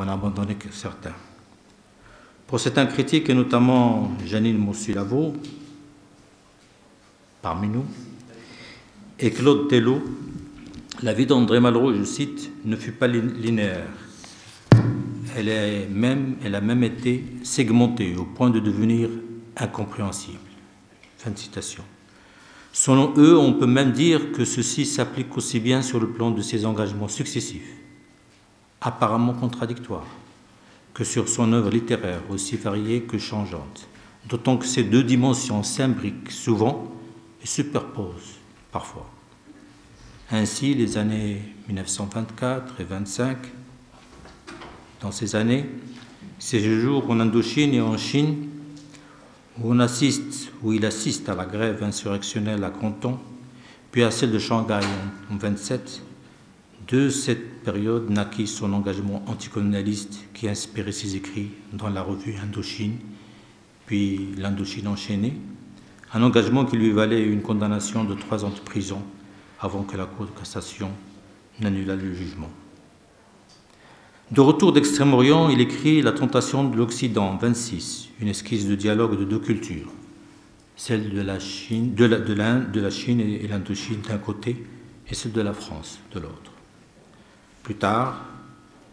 et a abandonné certains. Pour certains critiques, et notamment Janine Moussulavo, parmi nous, et Claude Tello, la vie d'André Malraux, je cite, ne fut pas linéaire. Elle, est même, elle a même été segmentée au point de devenir incompréhensible. Fin de citation. Selon eux, on peut même dire que ceci s'applique aussi bien sur le plan de ses engagements successifs, apparemment contradictoires, que sur son œuvre littéraire, aussi variée que changeante, d'autant que ces deux dimensions s'imbriquent souvent et superposent parfois. Ainsi, les années 1924 et 25, dans ces années, ces jours en Indochine et en Chine, où on assiste, où il assiste à la grève insurrectionnelle à Canton, puis à celle de Shanghai en 27, de cette période naquit son engagement anticolonialiste qui inspirait ses écrits dans la revue Indochine, puis l'Indochine enchaînée, un engagement qui lui valait une condamnation de trois ans de prison avant que la Cour de cassation n'annulât le jugement. De retour d'Extrême-Orient, il écrit La tentation de l'Occident, 26, une esquisse de dialogue de deux cultures, celle de de la Chine et l'Indochine d'un côté, et celle de la France de l'autre. Plus tard,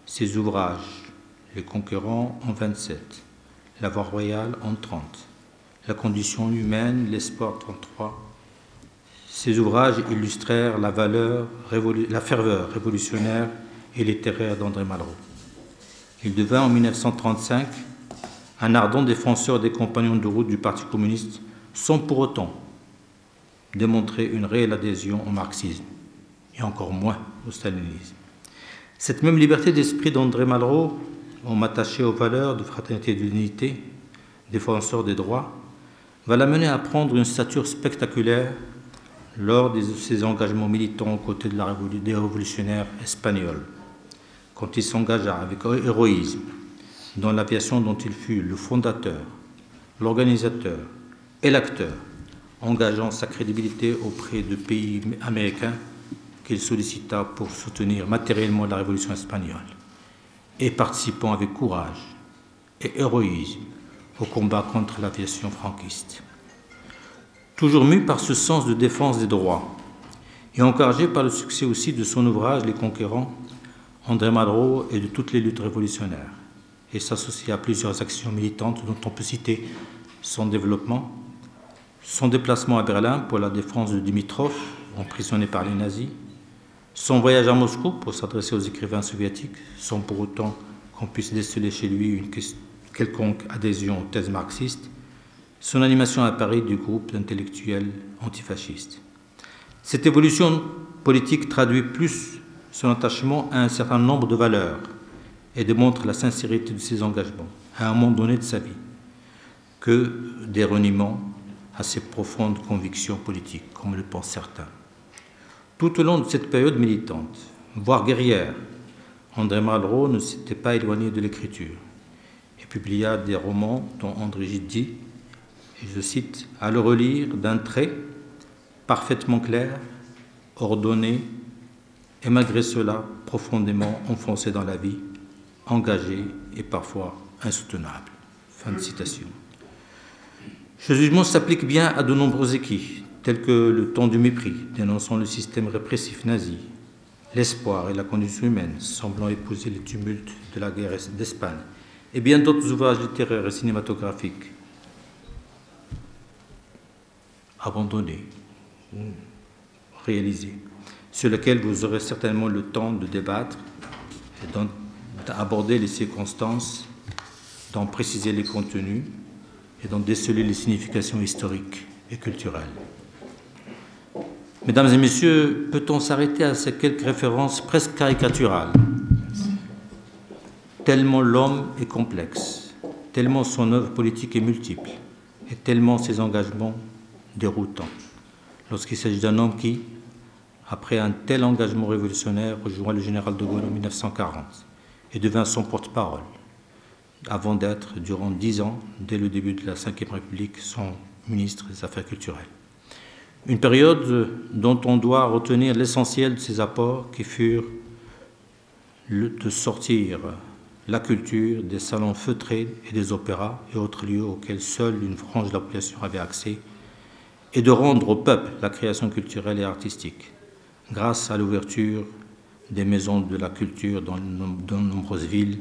ses ouvrages, Les Conquérants en 27, La Voie royale en 30, La condition humaine, l'espoir 33, ces ouvrages illustrèrent la, valeur, la ferveur révolutionnaire et littéraire d'André Malraux. Il devint en 1935 un ardent défenseur des compagnons de route du Parti communiste sans pour autant démontrer une réelle adhésion au marxisme et encore moins au stalinisme. Cette même liberté d'esprit d'André Malraux, en m'attacher aux valeurs de fraternité et d'unité, défenseur des droits, va l'amener à prendre une stature spectaculaire lors de ses engagements militants aux côtés de des révolutionnaires espagnols quand il s'engagea avec héroïsme dans l'aviation dont il fut le fondateur, l'organisateur et l'acteur, engageant sa crédibilité auprès de pays américains qu'il sollicita pour soutenir matériellement la révolution espagnole, et participant avec courage et héroïsme au combat contre l'aviation franquiste. Toujours mu par ce sens de défense des droits, et encouragé par le succès aussi de son ouvrage Les Conquérants, André Malraux et de toutes les luttes révolutionnaires, et s'associe à plusieurs actions militantes dont on peut citer son développement, son déplacement à Berlin pour la défense de Dimitrov, emprisonné par les nazis, son voyage à Moscou pour s'adresser aux écrivains soviétiques, sans pour autant qu'on puisse déceler chez lui une quelconque adhésion aux thèses marxistes, son animation à Paris du groupe d'intellectuels antifascistes. Cette évolution politique traduit plus son attachement à un certain nombre de valeurs et démontre la sincérité de ses engagements à un moment donné de sa vie que des reniements à ses profondes convictions politiques, comme le pensent certains. Tout au long de cette période militante, voire guerrière, André Malraux ne s'était pas éloigné de l'écriture et publia des romans dont André Gide dit, et je cite, à le relire d'un trait parfaitement clair, ordonné et malgré cela profondément enfoncé dans la vie, engagé et parfois insoutenable. Fin de citation. Ce jugement s'applique bien à de nombreux écrits, tels que Le temps du mépris, dénonçant le système répressif nazi, L'espoir et la condition humaine, semblant épouser les tumultes de la guerre d'Espagne, et bien d'autres ouvrages littéraires et cinématographiques. Abandonnés réalisés sur lequel vous aurez certainement le temps de débattre et d'aborder les circonstances, d'en préciser les contenus et d'en déceler les significations historiques et culturelles. Mesdames et messieurs, peut-on s'arrêter à ces quelques références presque caricaturales? Tellement l'homme est complexe, tellement son œuvre politique est multiple, et tellement ses engagements déroutants. Lorsqu'il s'agit d'un homme qui, après un tel engagement révolutionnaire, rejoint le général de Gaulle en 1940 et devint son porte-parole, avant d'être, durant dix ans, dès le début de la Ve République, son ministre des Affaires culturelles. Une période dont on doit retenir l'essentiel de ses apports qui furent de sortir la culture, des salons feutrés et des opéras et autres lieux auxquels seule une frange de la population avait accès, et de rendre au peuple la création culturelle et artistique, grâce à l'ouverture des maisons de la culture dans de nombreuses villes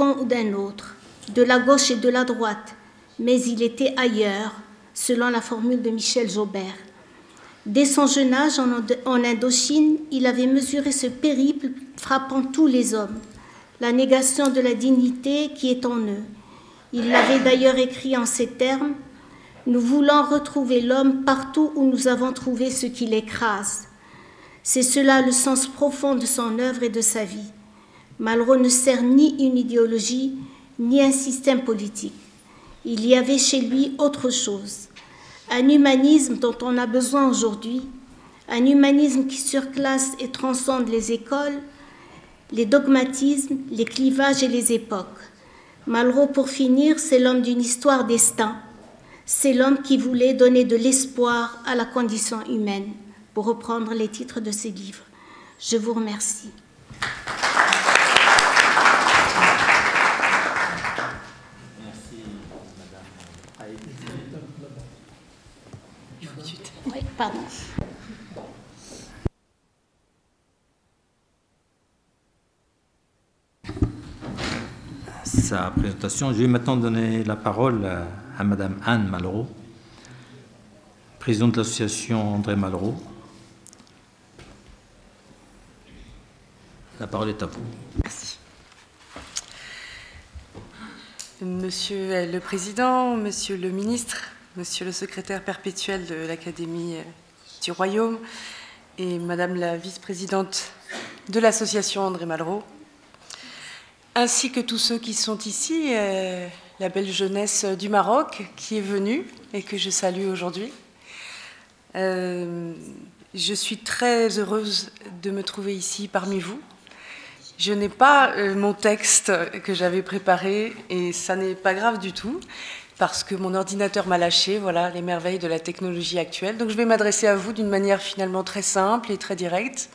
ou d'un autre, de la gauche et de la droite, mais il était ailleurs, selon la formule de Michel Jaubert. Dès son jeune âge en Indochine, il avait mesuré ce périple frappant tous les hommes, la négation de la dignité qui est en eux. Il l'avait d'ailleurs écrit en ces termes Nous voulons retrouver l'homme partout où nous avons trouvé ce qui l'écrase. C'est cela le sens profond de son œuvre et de sa vie. Malraux ne sert ni une idéologie, ni un système politique. Il y avait chez lui autre chose, un humanisme dont on a besoin aujourd'hui, un humanisme qui surclasse et transcende les écoles, les dogmatismes, les clivages et les époques. Malraux, pour finir, c'est l'homme d'une histoire destin. C'est l'homme qui voulait donner de l'espoir à la condition humaine, pour reprendre les titres de ses livres. Je vous remercie. Sa présentation. Je vais maintenant donner la parole à, Madame Anne Malraux, présidente de l'association André Malraux. La parole est à vous. Merci. Monsieur le Président, Monsieur le Ministre, Monsieur le secrétaire perpétuel de l'Académie du Royaume et Madame la vice-présidente de l'association André Malraux, ainsi que tous ceux qui sont ici, euh, la belle jeunesse du Maroc qui est venue et que je salue aujourd'hui. Euh, je suis très heureuse de me trouver ici parmi vous. Je n'ai pas euh, mon texte que j'avais préparé et ça n'est pas grave du tout parce que mon ordinateur m'a lâché, voilà les merveilles de la technologie actuelle. Donc je vais m'adresser à vous d'une manière finalement très simple et très directe.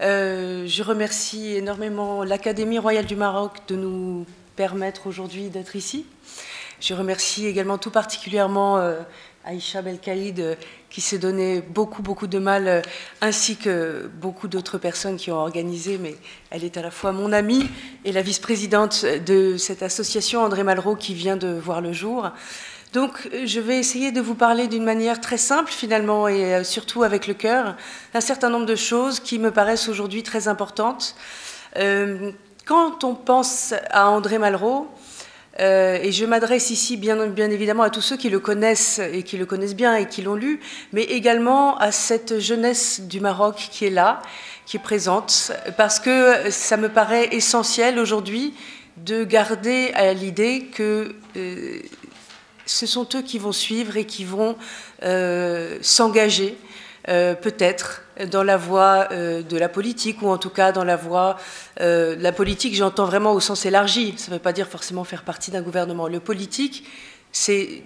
Euh, je remercie énormément l'Académie royale du Maroc de nous permettre aujourd'hui d'être ici. Je remercie également tout particulièrement euh, Aïcha euh, qui s'est donné beaucoup, beaucoup de mal, euh, ainsi que beaucoup d'autres personnes qui ont organisé, mais elle est à la fois mon amie et la vice-présidente de cette association, André Malraux, qui vient de voir le jour. Donc, je vais essayer de vous parler d'une manière très simple, finalement, et euh, surtout avec le cœur, un certain nombre de choses qui me paraissent aujourd'hui très importantes. quand on pense à André Malraux, euh, et je m'adresse ici bien, évidemment à tous ceux qui le connaissent et qui le connaissent bien et qui l'ont lu, mais également à cette jeunesse du Maroc qui est là, qui est présente, parce que ça me paraît essentiel aujourd'hui de garder à l'idée que euh, ce sont eux qui vont suivre et qui vont euh, s'engager euh, peut-être dans la voie euh, de la politique, ou en tout cas dans la voie euh, la politique, j'entends vraiment au sens élargi, ça ne veut pas dire forcément faire partie d'un gouvernement. Le politique, c'est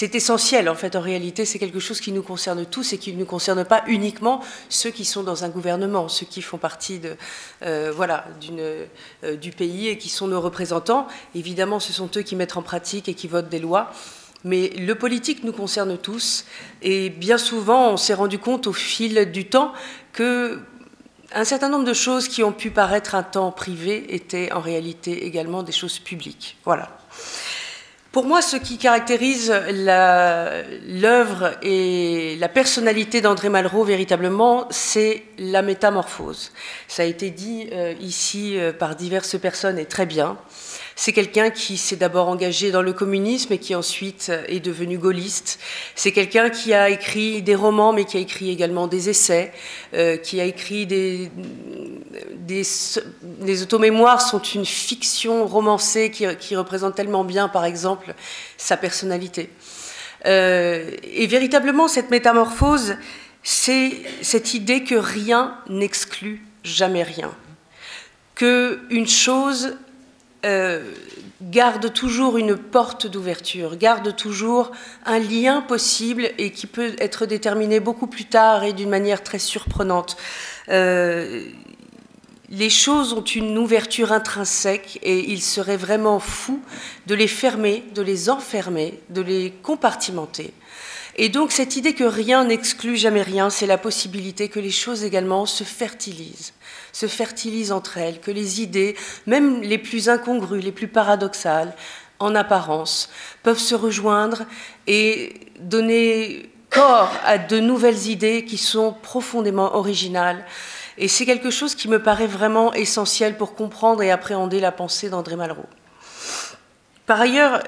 essentiel en fait en réalité, c'est quelque chose qui nous concerne tous et qui ne nous concerne pas uniquement ceux qui sont dans un gouvernement, ceux qui font partie de, voilà, du pays et qui sont nos représentants. Évidemment, ce sont eux qui mettent en pratique et qui votent des lois. Mais le politique nous concerne tous et bien souvent on s'est rendu compte au fil du temps que un certain nombre de choses qui ont pu paraître un temps privé étaient en réalité également des choses publiques. Voilà. Pour moi, ce qui caractérise l'œuvre et la personnalité d'André Malraux véritablement, c'est la métamorphose. Ça a été dit euh, ici euh, par diverses personnes et très bien. C'est quelqu'un qui s'est d'abord engagé dans le communisme et qui ensuite est devenu gaulliste. C'est quelqu'un qui a écrit des romans, mais qui a écrit également des essais, euh, qui a écrit des, des, Les automémoires sont une fiction romancée qui, qui, représente tellement bien, par exemple, sa personnalité. Euh, et véritablement, cette métamorphose, c'est cette idée que rien n'exclut jamais rien. Que une chose euh, garde toujours une porte d'ouverture, garde toujours un lien possible et qui peut être déterminé beaucoup plus tard et d'une manière très surprenante. Euh, les choses ont une ouverture intrinsèque et il serait vraiment fou de les fermer, de les enfermer, de les compartimenter. Et donc cette idée que rien n'exclut jamais rien, c'est la possibilité que les choses également se fertilisent, se fertilisent entre elles, que les idées, même les plus incongrues, les plus paradoxales, en apparence, peuvent se rejoindre et donner corps à de nouvelles idées qui sont profondément originales. Et c'est quelque chose qui me paraît vraiment essentiel pour comprendre et appréhender la pensée d'André Malraux. Par ailleurs,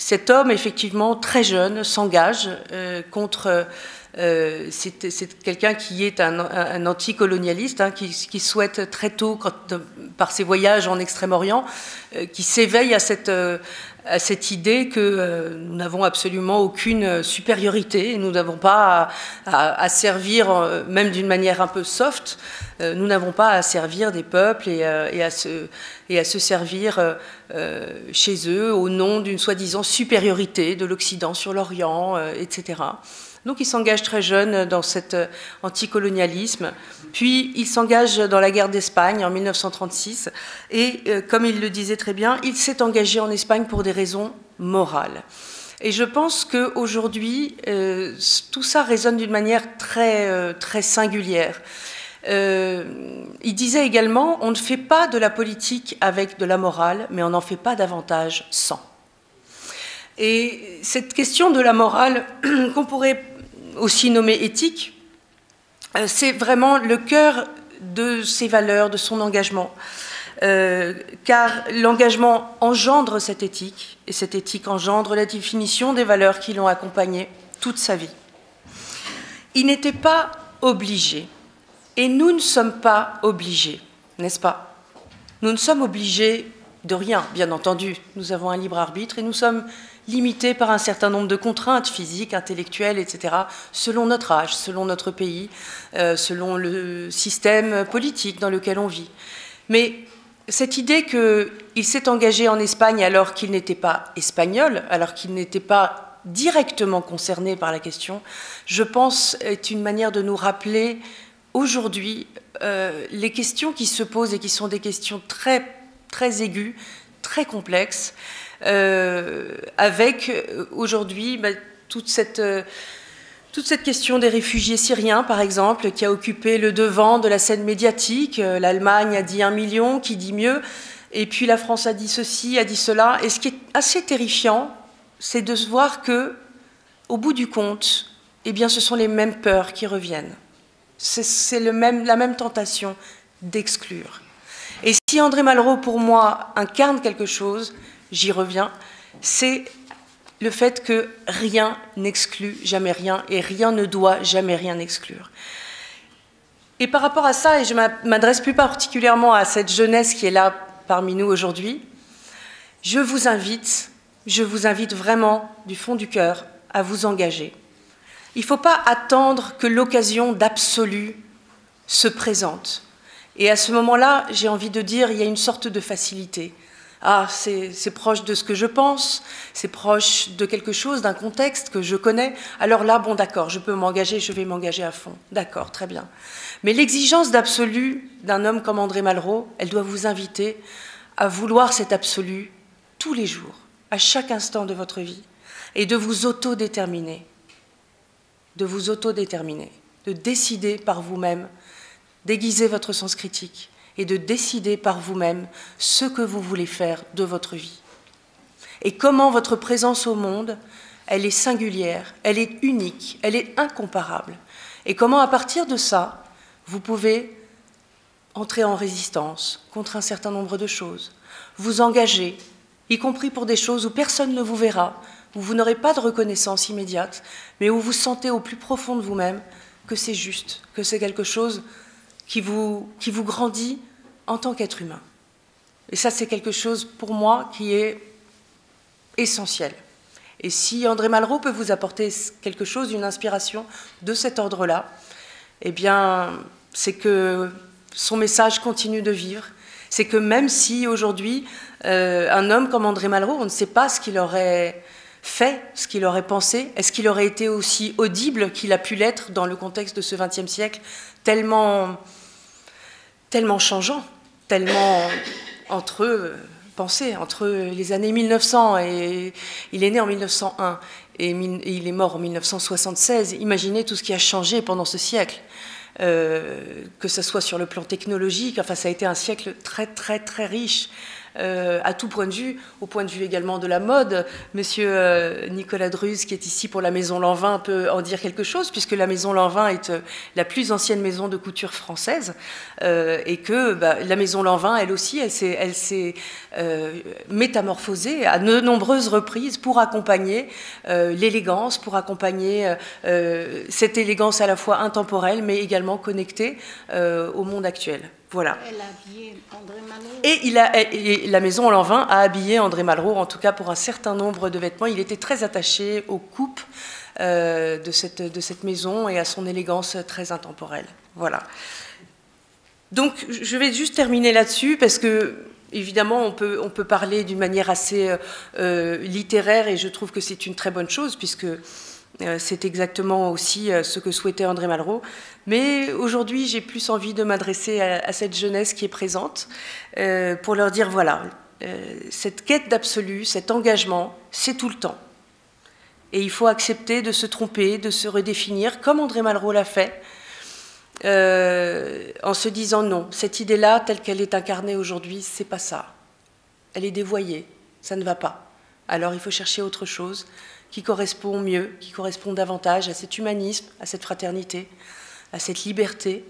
cet homme, effectivement, très jeune, s'engage euh, contre... Euh, c'est quelqu'un qui est un, anticolonialiste, hein, qui, souhaite très tôt, par ses voyages en Extrême-Orient, euh, qui s'éveille à cette, à cette idée que euh, nous n'avons absolument aucune supériorité, nous n'avons pas à, servir, euh, même d'une manière un peu soft, euh, nous n'avons pas à servir des peuples et, à, se, servir chez eux au nom d'une soi-disant supériorité de l'Occident sur l'Orient, etc. Donc il s'engage très jeune dans cet anticolonialisme. Puis il s'engage dans la guerre d'Espagne en 1936. Et euh, comme il le disait très bien, il s'est engagé en Espagne pour des raisons morales. Et je pense qu'aujourd'hui, euh, tout ça résonne d'une manière très, très singulière. il disait également, on ne fait pas de la politique avec de la morale, mais on n'en fait pas davantage sans. Et cette question de la morale, qu'on pourrait aussi nommée éthique, euh, c'est vraiment le cœur de ses valeurs, de son engagement. Euh, car l'engagement engendre cette éthique, et cette éthique engendre la définition des valeurs qui l'ont accompagné toute sa vie. Il n'était pas obligé, et nous ne sommes pas obligés, n'est-ce pas? Nous ne sommes obligés de rien, bien entendu. Nous avons un libre arbitre et nous sommes limité par un certain nombre de contraintes physiques, intellectuelles, etc., selon notre âge, selon notre pays, euh, selon le système politique dans lequel on vit. Mais cette idée qu'il s'est engagé en Espagne alors qu'il n'était pas espagnol, alors qu'il n'était pas directement concerné par la question, je pense est une manière de nous rappeler aujourd'hui euh, les questions qui se posent et qui sont des questions très, très aiguës, très complexes, avec euh, aujourd'hui bah, toute cette euh, toute cette question des réfugiés syriens, par exemple, qui a occupé le devant de la scène médiatique. L'Allemagne a dit un million, qui dit mieux, et puis la France a dit ceci, a dit cela. Et ce qui est assez terrifiant, c'est de se voir que, au bout du compte, eh bien, ce sont les mêmes peurs qui reviennent. C'est la même tentation d'exclure. Et si André Malraux, pour moi, incarne quelque chose, j'y reviens, c'est le fait que rien n'exclut jamais rien et rien ne doit jamais rien exclure. Et par rapport à ça, et je m'adresse plus particulièrement à cette jeunesse qui est là parmi nous aujourd'hui, je vous invite, je vous invite vraiment du fond du cœur à vous engager. Il ne faut pas attendre que l'occasion d'absolu se présente. Et à ce moment-là, j'ai envie de dire, il y a une sorte de facilité ah, c'est proche de ce que je pense, c'est proche de quelque chose, d'un contexte que je connais, alors là, bon, d'accord, je peux m'engager, je vais m'engager à fond. D'accord, très bien. Mais l'exigence d'absolu d'un homme comme André Malraux, elle doit vous inviter à vouloir cet absolu tous les jours, à chaque instant de votre vie, et de vous autodéterminer, de vous autodéterminer, de décider par vous-même, d'aiguiser votre sens critique, et de décider par vous-même ce que vous voulez faire de votre vie. Et comment votre présence au monde, elle est singulière, elle est unique, elle est incomparable. Et comment à partir de ça, vous pouvez entrer en résistance contre un certain nombre de choses, vous engager, y compris pour des choses où personne ne vous verra, où vous n'aurez pas de reconnaissance immédiate, mais où vous sentez au plus profond de vous-même que c'est juste, que c'est quelque chose qui vous, qui vous grandit en tant qu'être humain. Et ça, c'est quelque chose pour moi qui est essentiel. Et si André Malraux peut vous apporter quelque chose, une inspiration de cet ordre-là, eh bien, c'est que son message continue de vivre. C'est que même si aujourd'hui, euh, un homme comme André Malraux, on ne sait pas ce qu'il aurait fait, ce qu'il aurait pensé, est-ce qu'il aurait été aussi audible qu'il a pu l'être dans le contexte de ce XXe siècle, tellement tellement changeant, tellement entre eux, entre les années 1900 et il est né en 1901 et il est mort en 1976. Imaginez tout ce qui a changé pendant ce siècle. Euh, que ce soit sur le plan technologique, enfin ça a été un siècle très très très riche euh, à tout point de vue, au point de vue également de la mode. Monsieur euh, Nicolas Druz, qui est ici pour la Maison Lanvin, peut en dire quelque chose, puisque la Maison Lanvin est euh, la plus ancienne maison de couture française, et que bah, la Maison Lanvin, elle aussi, elle s'est métamorphosée à de nombreuses reprises pour accompagner l'élégance, pour accompagner cette élégance à la fois intemporelle, mais également connectée au monde actuel. Voilà. Elle a habillé André Malraux. Et, il a, la maison Lanvin a habillé André Malraux, en tout cas pour un certain nombre de vêtements. Il était très attaché aux coupes euh, de, cette, de cette maison et à son élégance très intemporelle. Voilà. Donc je vais juste terminer là-dessus parce que Évidemment, on peut, on peut parler d'une manière assez euh, littéraire et je trouve que c'est une très bonne chose puisque c'est exactement aussi euh, ce que souhaitait André Malraux. Mais aujourd'hui, j'ai plus envie de m'adresser à, cette jeunesse qui est présente euh, pour leur dire, voilà, cette quête d'absolu, cet engagement, c'est tout le temps. Et il faut accepter de se tromper, de se redéfinir, comme André Malraux l'a fait, en se disant non, cette idée-là, telle qu'elle est incarnée aujourd'hui, c'est pas ça. Elle est dévoyée, ça ne va pas. Alors il faut chercher autre chose qui correspond mieux, qui correspond davantage à cet humanisme, à cette fraternité, à cette liberté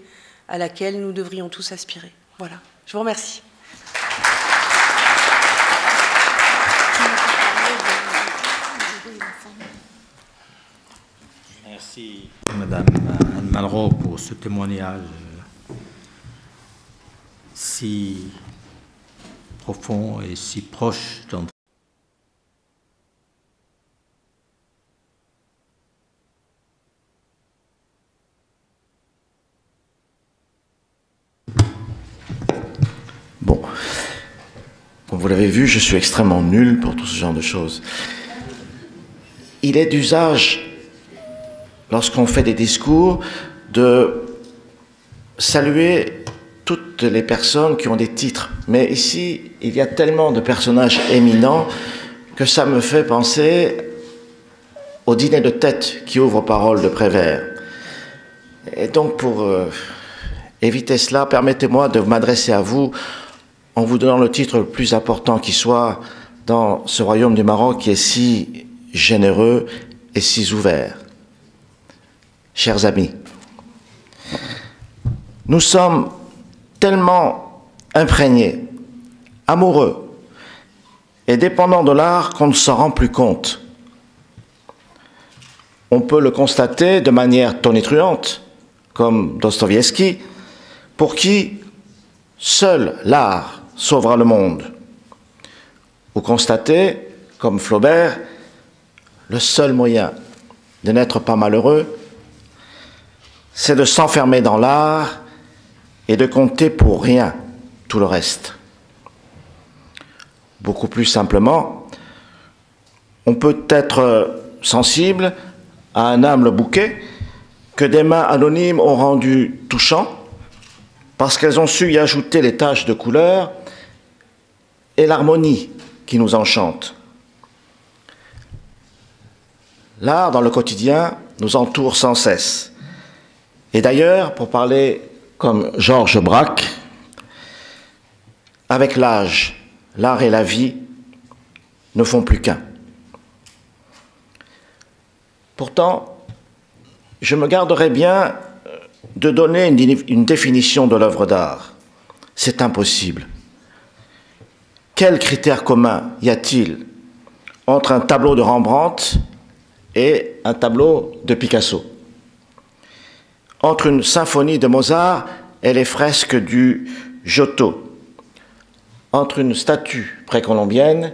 à laquelle nous devrions tous aspirer. Voilà. Je vous remercie. Merci, Madame Anne Malraux, pour ce témoignage si profond et si proche d'entre l'avez vu, je suis extrêmement nul pour tout ce genre de choses. Il est d'usage, lorsqu'on fait des discours, de saluer toutes les personnes qui ont des titres. Mais ici, il y a tellement de personnages éminents que ça me fait penser au dîner de tête qui ouvre parole de Prévert. Et donc, pour euh, éviter cela, permettez-moi de m'adresser à vous en vous donnant le titre le plus important qui soit dans ce royaume du Maroc qui est si généreux et si ouvert. Chers amis, nous sommes tellement imprégnés, amoureux et dépendants de l'art qu'on ne s'en rend plus compte. On peut le constater de manière tonitruante, comme Dostoevsky, pour qui seul l'art sauvera le monde. Vous constatez, comme Flaubert, le seul moyen de n'être pas malheureux, c'est de s'enfermer dans l'art et de compter pour rien tout le reste. Beaucoup plus simplement, on peut être sensible à un humble bouquet que des mains anonymes ont rendu touchant parce qu'elles ont su y ajouter les taches de couleur et l'harmonie qui nous enchante. L'art dans le quotidien nous entoure sans cesse. Et d'ailleurs, pour parler comme Georges Braque, avec l'âge, l'art et la vie ne font plus qu'un. Pourtant, je me garderai bien de donner une, définition de l'œuvre d'art. C'est impossible. Quel critère commun y a-t-il entre un tableau de Rembrandt et un tableau de Picasso? Entre une symphonie de Mozart et les fresques du Giotto. Entre une statue précolombienne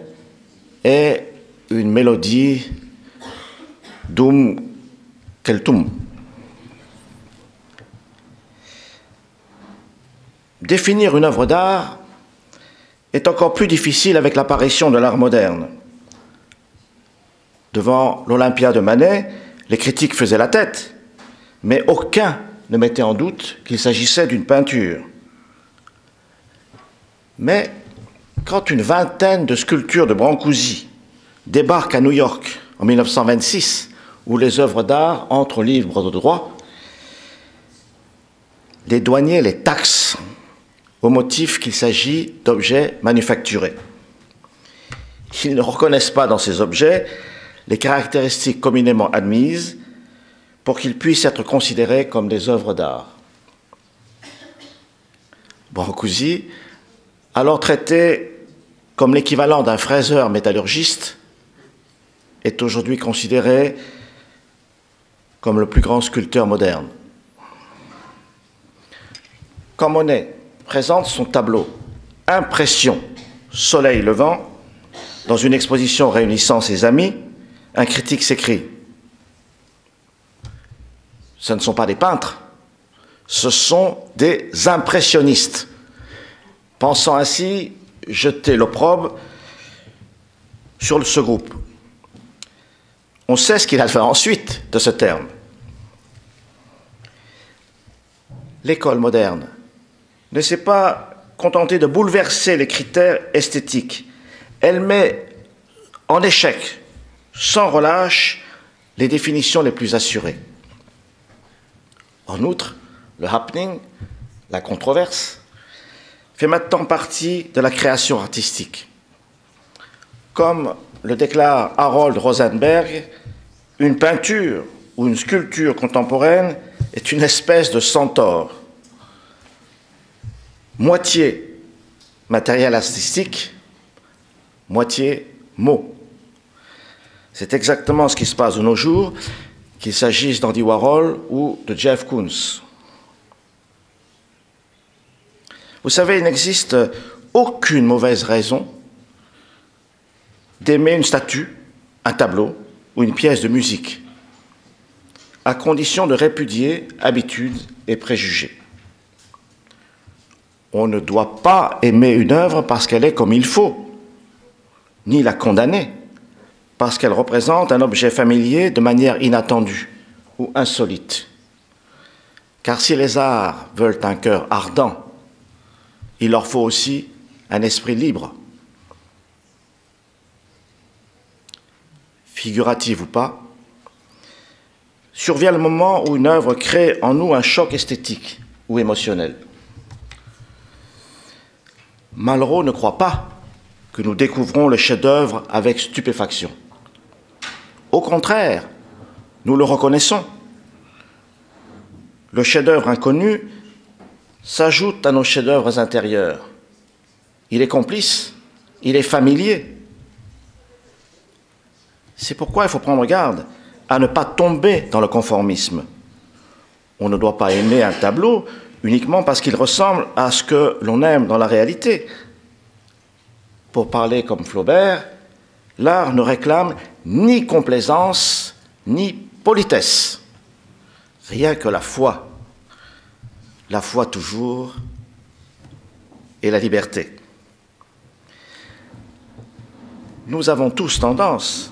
et une mélodie d'Um Keltum. Définir une œuvre d'art est encore plus difficile avec l'apparition de l'art moderne. Devant l'Olympia de Manet, les critiques faisaient la tête, mais aucun ne mettait en doute qu'il s'agissait d'une peinture. Mais quand une vingtaine de sculptures de Brancusi débarquent à New York en 1926, où les œuvres d'art entrent au de droit, les douaniers les taxent au motif qu'il s'agit d'objets manufacturés. Ils ne reconnaissent pas dans ces objets les caractéristiques communément admises pour qu'ils puissent être considérés comme des œuvres d'art. Brancusi, alors traité comme l'équivalent d'un fraiseur métallurgiste, est aujourd'hui considéré comme le plus grand sculpteur moderne. Quand présente son tableau Impression, soleil levant, dans une exposition réunissant ses amis, un critique s'écrit Ce ne sont pas des peintres, ce sont des impressionnistes. Pensant ainsi jeter l'opprobre sur ce groupe. On sait ce qu'il a fait ensuite de ce terme. L'école moderne ne s'est pas contentée de bouleverser les critères esthétiques. Elle met en échec, sans relâche, les définitions les plus assurées. En outre, le happening, la controverse, fait maintenant partie de la création artistique. Comme le déclare Harold Rosenberg, une peinture ou une sculpture contemporaine est une espèce de centaure, moitié matériel artistique, moitié mot. C'est exactement ce qui se passe de nos jours, qu'il s'agisse d'Andy Warhol ou de Jeff Koons. Vous savez, il n'existe aucune mauvaise raison d'aimer une statue, un tableau ou une pièce de musique, à condition de répudier habitudes et préjugés. On ne doit pas aimer une œuvre parce qu'elle est comme il faut, ni la condamner parce qu'elle représente un objet familier de manière inattendue ou insolite. Car si les arts veulent un cœur ardent, il leur faut aussi un esprit libre. Figuratif ou pas, survient le moment où une œuvre crée en nous un choc esthétique ou émotionnel. Malraux ne croit pas que nous découvrons le chef-d'œuvre avec stupéfaction. Au contraire, nous le reconnaissons. Le chef-d'œuvre inconnu s'ajoute à nos chefs-d'œuvre intérieurs. Il est complice, il est familier. C'est pourquoi il faut prendre garde à ne pas tomber dans le conformisme. On ne doit pas aimer un tableau uniquement parce qu'il ressemble à ce que l'on aime dans la réalité. Pour parler comme Flaubert, l'art ne réclame ni complaisance, ni politesse, rien que la foi la foi toujours et la liberté. Nous avons tous tendance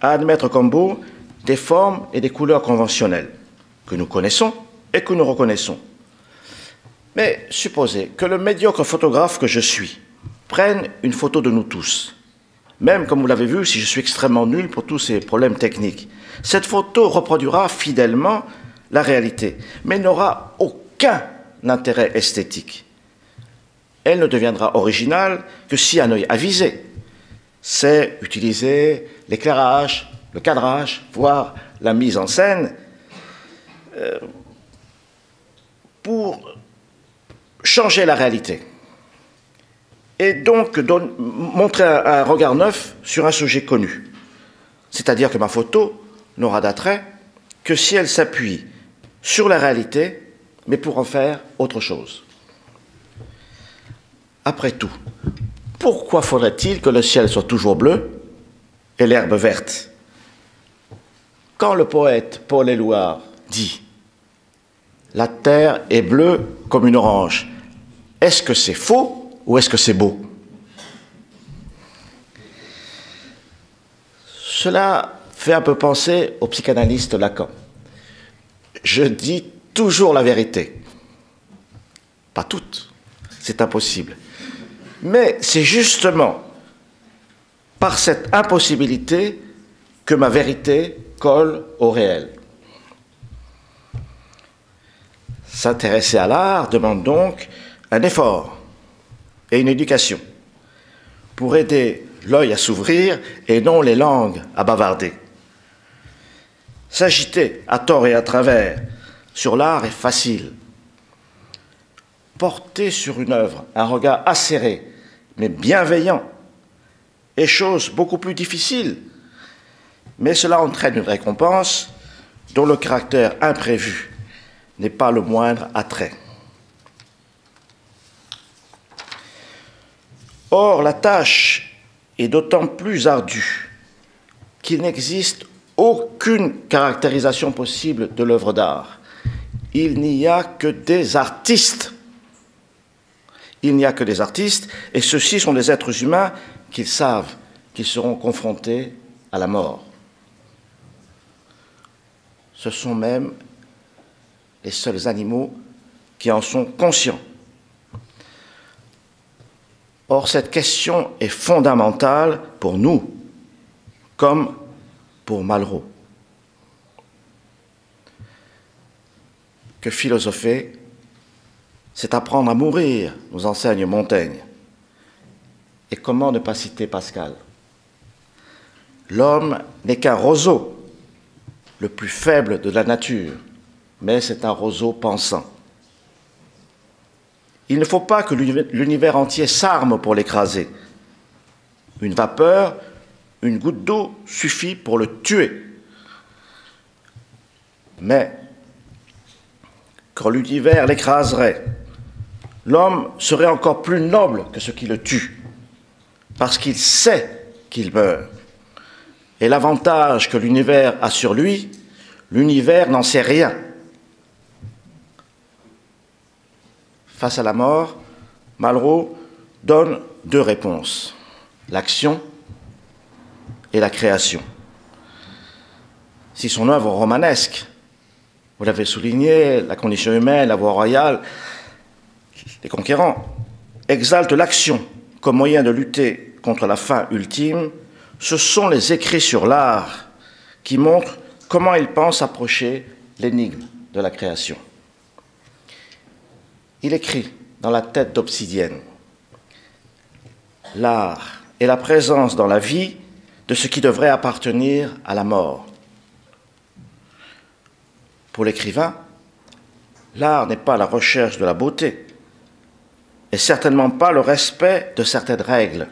à admettre comme beau des formes et des couleurs conventionnelles que nous connaissons et que nous reconnaissons. Mais supposez que le médiocre photographe que je suis prenne une photo de nous tous, même comme vous l'avez vu, si je suis extrêmement nul pour tous ces problèmes techniques. Cette photo reproduira fidèlement la réalité, mais n'aura aucun intérêt esthétique. Elle ne deviendra originale que si un œil avisé sait utiliser l'éclairage, le cadrage, voire la mise en scène euh, pour changer la réalité. Et donc montrer un, un regard neuf sur un sujet connu. C'est-à-dire que ma photo n'aura d'attrait que si elle s'appuie sur la réalité mais pour en faire autre chose. Après tout, pourquoi faudrait-il que le ciel soit toujours bleu et l'herbe verte? Quand le poète Paul Éluard dit La terre est bleue comme une orange, est-ce que c'est faux ou est-ce que c'est beau? Cela fait un peu penser au psychanalyste Lacan. Je dis toujours la vérité. Pas toutes, c'est impossible. Mais c'est justement par cette impossibilité que ma vérité colle au réel. S'intéresser à l'art demande donc un effort et une éducation pour aider l'œil à s'ouvrir et non les langues à bavarder. S'agiter à tort et à travers sur l'art est facile. Porter sur une œuvre un regard acéré mais bienveillant est chose beaucoup plus difficile, mais cela entraîne une récompense dont le caractère imprévu n'est pas le moindre attrait. Or, la tâche est d'autant plus ardue qu'il n'existe aucune caractérisation possible de l'œuvre d'art. Il n'y a que des artistes. Il n'y a que des artistes, et ceux-ci sont des êtres humains qu'ils savent qu'ils seront confrontés à la mort. Ce sont même les seuls animaux qui en sont conscients. Or, cette question est fondamentale pour nous, comme pour Malraux. Que philosopher, c'est apprendre à mourir, nous enseigne Montaigne. Et comment ne pas citer Pascal? L'homme n'est qu'un roseau, le plus faible de la nature, mais c'est un roseau pensant. Il ne faut pas que l'univers entier s'arme pour l'écraser. Une vapeur, une goutte d'eau suffit pour le tuer. Mais quand l'univers l'écraserait, l'homme serait encore plus noble que ce qui le tue, parce qu'il sait qu'il meurt. Et l'avantage que l'univers a sur lui, l'univers n'en sait rien. Face à la mort, Malraux donne deux réponses, l'action et la création. Si son œuvre romanesque, vous l'avez souligné, la condition humaine, la voie royale, les conquérants, exalte l'action comme moyen de lutter contre la fin ultime, ce sont les écrits sur l'art qui montrent comment il pense approcher l'énigme de la création il écrit dans la tête d'obsidienne L'art est la présence dans la vie de ce qui devrait appartenir à la mort. Pour l'écrivain, l'art n'est pas la recherche de la beauté, et certainement pas le respect de certaines règles,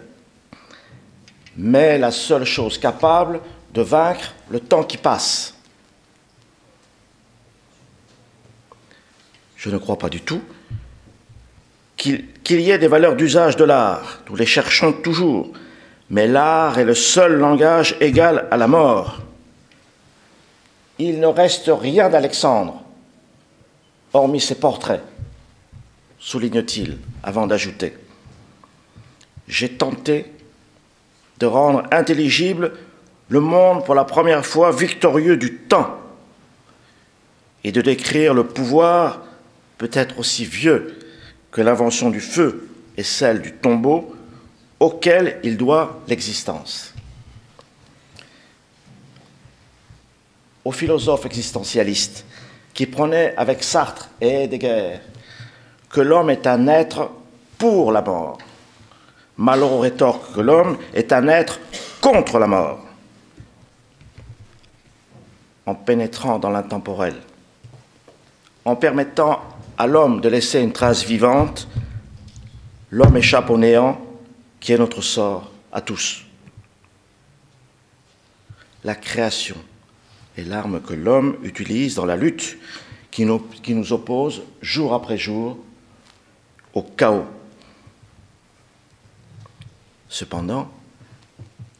mais la seule chose capable de vaincre le temps qui passe. Je ne crois pas du tout qu'il y ait des valeurs d'usage de l'art. Nous les cherchons toujours. Mais l'art est le seul langage égal à la mort. Il ne reste rien d'Alexandre, hormis ses portraits, souligne-t-il, avant d'ajouter. J'ai tenté de rendre intelligible le monde pour la première fois victorieux du temps et de décrire le pouvoir peut-être aussi vieux que l'invention du feu est celle du tombeau auquel il doit l'existence. Aux philosophes existentialistes qui prenaient avec Sartre et Heidegger que l'homme est un être pour la mort, Malraux rétorque que l'homme est un être contre la mort. En pénétrant dans l'intemporel, en permettant à l'homme de laisser une trace vivante, l'homme échappe au néant qui est notre sort à tous. La création est l'arme que l'homme utilise dans la lutte qui nous, oppose jour après jour au chaos. Cependant,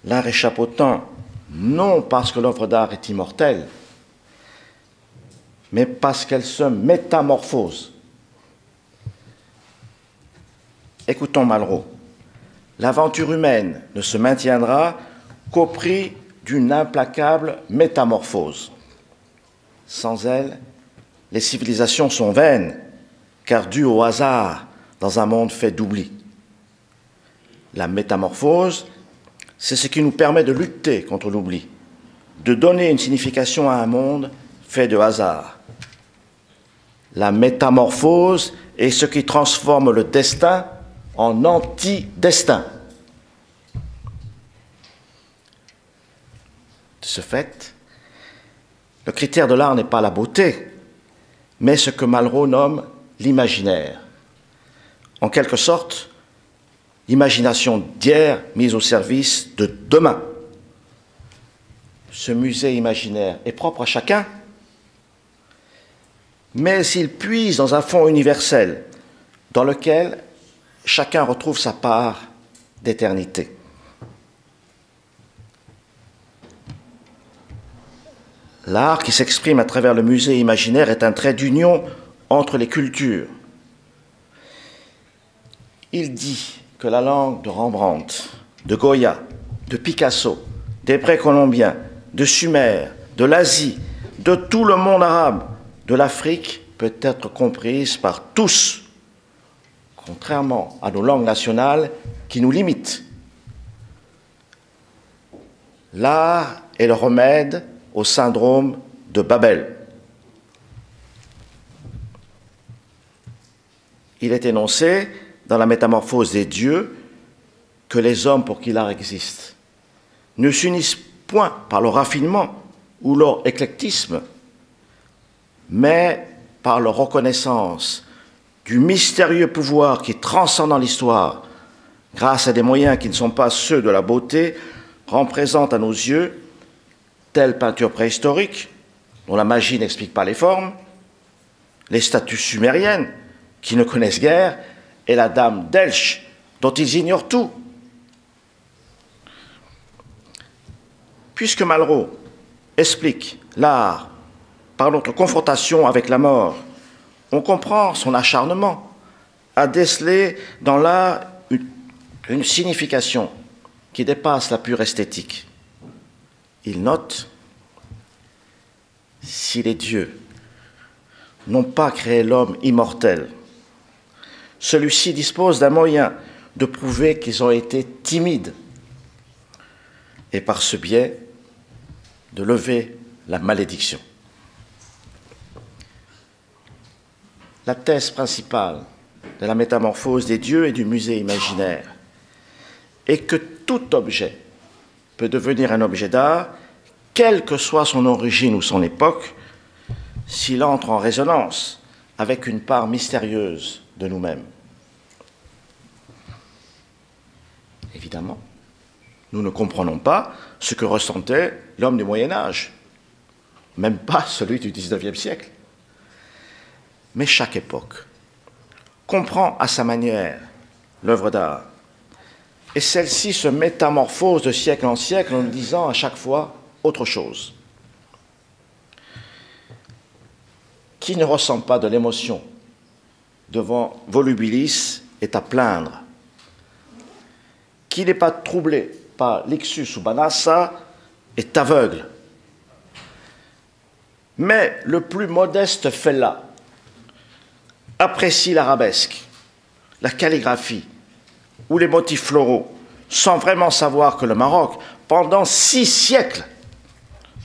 l'art échappe au temps, non parce que l'œuvre d'art est immortelle, mais parce qu'elle se métamorphose. Écoutons Malraux. L'aventure humaine ne se maintiendra qu'au prix d'une implacable métamorphose. Sans elle, les civilisations sont vaines, car dues au hasard dans un monde fait d'oubli. La métamorphose, c'est ce qui nous permet de lutter contre l'oubli, de donner une signification à un monde fait de hasard. La métamorphose est ce qui transforme le destin en anti-destin. De ce fait, le critère de l'art n'est pas la beauté, mais ce que Malraux nomme l'imaginaire. En quelque sorte, l'imagination d'hier mise au service de demain. Ce musée imaginaire est propre à chacun, mais il puise dans un fond universel dans lequel chacun retrouve sa part d'éternité. L'art qui s'exprime à travers le musée imaginaire est un trait d'union entre les cultures. Il dit que la langue de Rembrandt, de Goya, de Picasso, des précolombiens, de Sumer, de l'Asie, de tout le monde arabe, de l'Afrique peut être comprise par tous, contrairement à nos langues nationales qui nous limitent. L'art est le remède au syndrome de Babel. Il est énoncé dans la métamorphose des dieux que les hommes pour qui l'art existe ne s'unissent point par leur raffinement ou leur éclectisme, mais par leur reconnaissance du mystérieux pouvoir qui transcende dans l'histoire, grâce à des moyens qui ne sont pas ceux de la beauté, représente à nos yeux telle peinture préhistorique, dont la magie n'explique pas les formes, les statues sumériennes, qui ne connaissent guère, et la dame d'Elche, dont ils ignorent tout. Puisque Malraux explique l'art par notre confrontation avec la mort, on comprend son acharnement à déceler dans l'art une, signification qui dépasse la pure esthétique. Il note si les dieux n'ont pas créé l'homme immortel, celui-ci dispose d'un moyen de prouver qu'ils ont été timides et par ce biais de lever la malédiction. La thèse principale de la métamorphose des dieux et du musée imaginaire est que tout objet peut devenir un objet d'art, quelle que soit son origine ou son époque, s'il entre en résonance avec une part mystérieuse de nous-mêmes. Évidemment, nous ne comprenons pas ce que ressentait l'homme du Moyen Âge, même pas celui du XIXe siècle. Mais chaque époque comprend à sa manière l'œuvre d'art. Et celle-ci se métamorphose de siècle en siècle en disant à chaque fois autre chose. Qui ne ressent pas de l'émotion devant Volubilis est à plaindre. Qui n'est pas troublé par l'Ixus ou Banassa est aveugle. Mais le plus modeste fait là apprécie l'arabesque, la calligraphie ou les motifs floraux, sans vraiment savoir que le Maroc, pendant six siècles,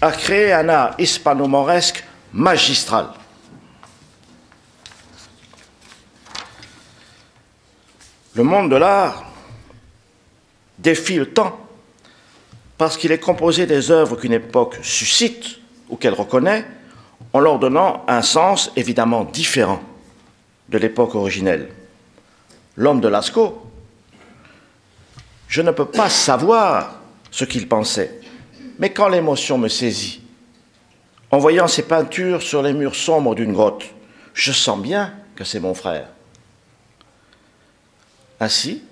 a créé un art hispano-mauresque magistral. Le monde de l'art défie le temps parce qu'il est composé des œuvres qu'une époque suscite ou qu'elle reconnaît en leur donnant un sens évidemment différent de l'époque originelle. L'homme de Lascaux, je ne peux pas savoir ce qu'il pensait, mais quand l'émotion me saisit, en voyant ses peintures sur les murs sombres d'une grotte, je sens bien que c'est mon frère. Ainsi,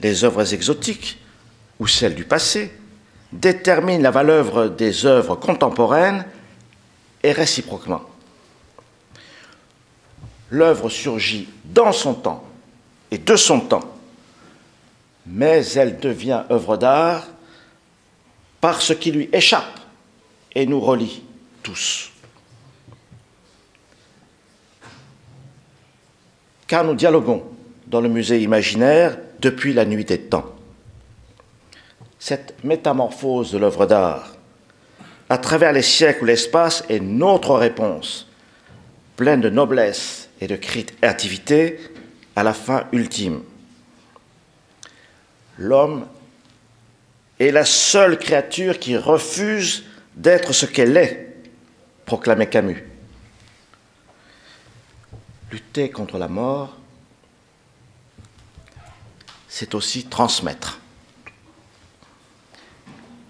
les œuvres exotiques ou celles du passé déterminent la valeur des œuvres contemporaines et réciproquement. L'œuvre surgit dans son temps et de son temps, mais elle devient œuvre d'art par ce qui lui échappe et nous relie tous. Car nous dialoguons dans le musée imaginaire depuis la nuit des temps. cette métamorphose de l'œuvre d'art à travers les siècles ou l'espace est notre réponse, pleine de noblesse et de créativité à la fin ultime. L'homme est la seule créature qui refuse d'être ce qu'elle est, proclamait Camus. Lutter contre la mort, c'est aussi transmettre.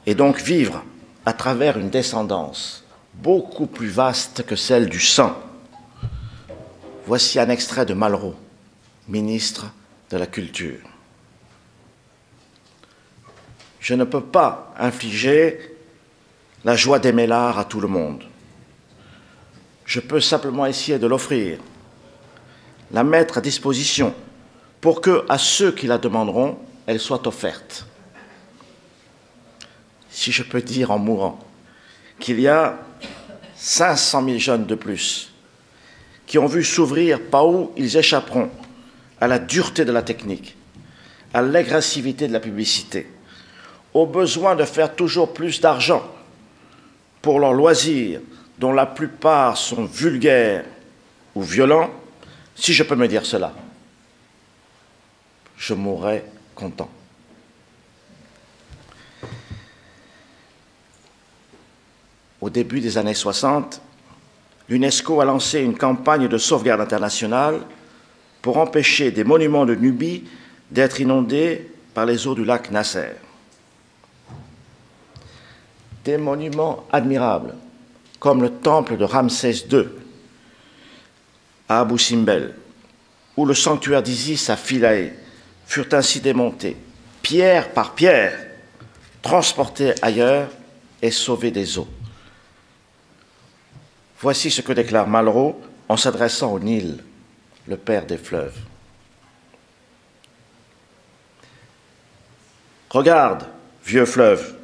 Et donc vivre à travers une descendance beaucoup plus vaste que celle du sang. Voici un extrait de Malraux, ministre de la Culture. Je ne peux pas infliger la joie d'aimer l'art à tout le monde. Je peux simplement essayer de l'offrir, la mettre à disposition pour que, à ceux qui la demanderont, elle soit offerte si je peux dire en mourant, qu'il y a 500 000 jeunes de plus qui ont vu s'ouvrir par où ils échapperont à la dureté de la technique, à l'agressivité de la publicité, au besoin de faire toujours plus d'argent pour leurs loisirs, dont la plupart sont vulgaires ou violents, si je peux me dire cela, je mourrai content. au début des années 60, l'UNESCO a lancé une campagne de sauvegarde internationale pour empêcher des monuments de Nubie d'être inondés par les eaux du lac Nasser. Des monuments admirables, comme le temple de Ramsès II à Abu Simbel, ou le sanctuaire d'Isis à Philae, furent ainsi démontés, pierre par pierre, transportés ailleurs et sauvés des eaux. Voici ce que déclare Malraux en s'adressant au Nil, le père des fleuves. Regarde, vieux fleuve,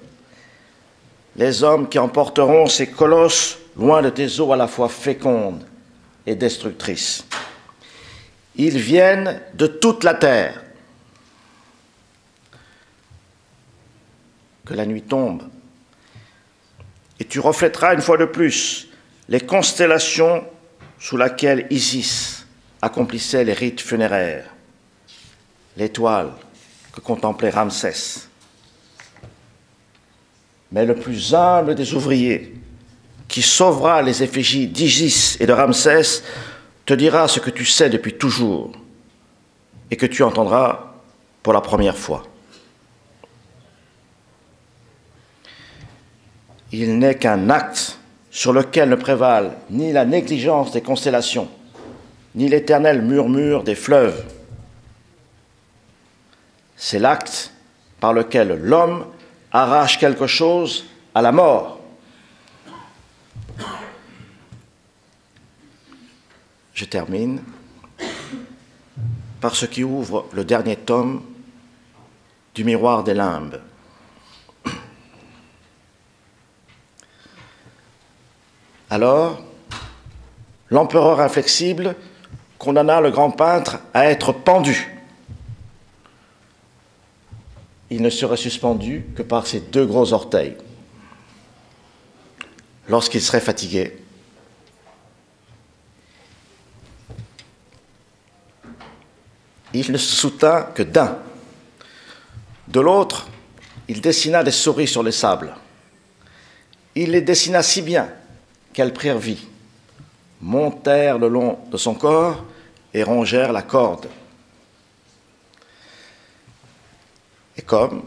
les hommes qui emporteront ces colosses loin de tes eaux à la fois fécondes et destructrices. Ils viennent de toute la terre. Que la nuit tombe, et tu reflèteras une fois de plus les constellations sous lesquelles Isis accomplissait les rites funéraires, l'étoile que contemplait Ramsès. Mais le plus humble des ouvriers, qui sauvera les effigies d'Isis et de Ramsès, te dira ce que tu sais depuis toujours et que tu entendras pour la première fois. Il n'est qu'un acte sur lequel ne prévalent ni la négligence des constellations, ni l'éternel murmure des fleuves. C'est l'acte par lequel l'homme arrache quelque chose à la mort. Je termine par ce qui ouvre le dernier tome du miroir des limbes. Alors, l'empereur inflexible condamna le grand peintre à être pendu. Il ne serait suspendu que par ses deux gros orteils. Lorsqu'il serait fatigué, il ne se soutint que d'un. De l'autre, il dessina des souris sur les sables. Il les dessina si bien qu'elles prirent vie, montèrent le long de son corps et rongèrent la corde. Et comme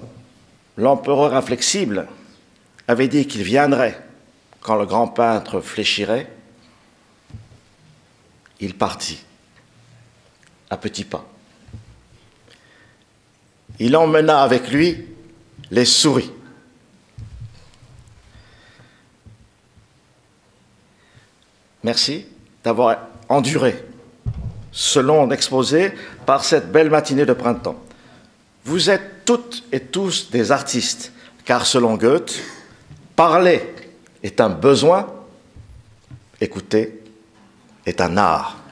l'empereur inflexible avait dit qu'il viendrait quand le grand peintre fléchirait, il partit à petits pas. Il emmena avec lui les souris. Merci d'avoir enduré ce long exposé par cette belle matinée de printemps. Vous êtes toutes et tous des artistes, car selon Goethe, parler est un besoin, écouter est un art.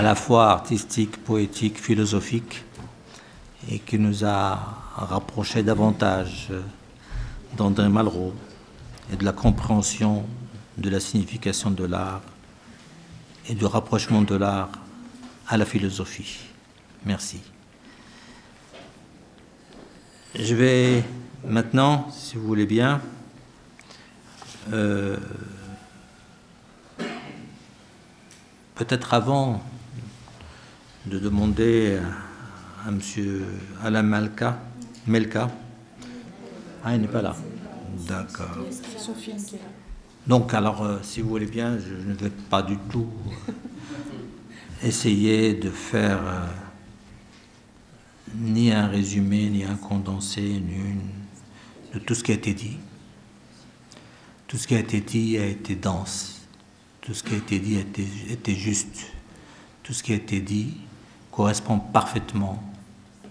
À la fois artistique, poétique, philosophique, et qui nous a rapprochés davantage d'André Malraux et de la compréhension de la signification de l'art et du rapprochement de l'art à la philosophie. Merci. Je vais maintenant, si vous voulez bien, euh, peut-être avant de demander à, M. Alain Malka, Melka. Ah, il n'est pas là. D'accord. Donc, alors, euh, si vous voulez bien, je ne vais pas du tout essayer de faire euh, ni un résumé, ni un condensé, ni une, de tout ce qui a été dit. Tout ce qui a été dit a été dense. Tout ce qui a été dit a été, était juste. Tout ce qui a été dit correspond parfaitement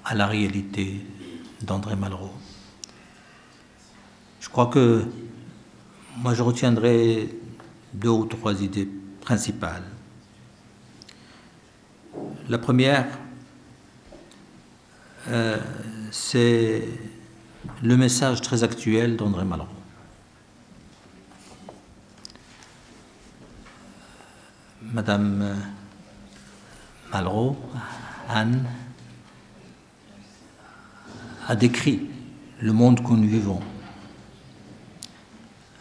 à la réalité d'André Malraux. Je crois que moi je retiendrai deux ou trois idées principales. La première, euh, c'est le message très actuel d'André Malraux. Madame Malraux, Anne, a décrit le monde que nous vivons.